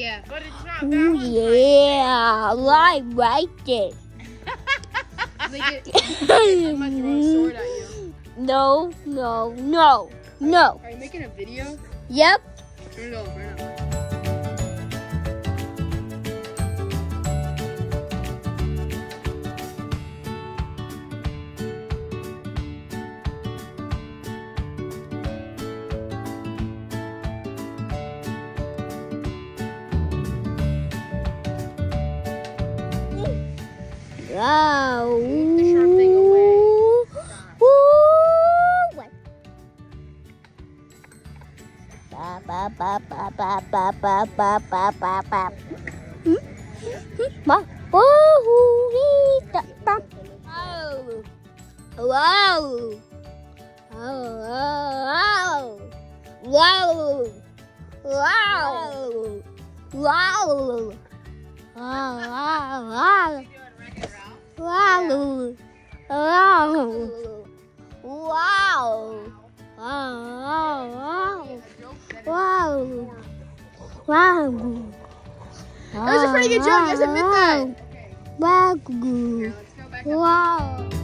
Yeah. But it's not that Yeah, I like it. No, no, no, no. Are you making a video? Yep. Turn it over. Hmm? Hmm? Ba. Wow. Wow. Wow. Wow. Wow. Wow. Wow. Wow. Wow. Wow. Wow. Wow. Wow. Wow. Wow. That was a pretty good joke, let's admit that. Wow. Here, let's go back up. Wow.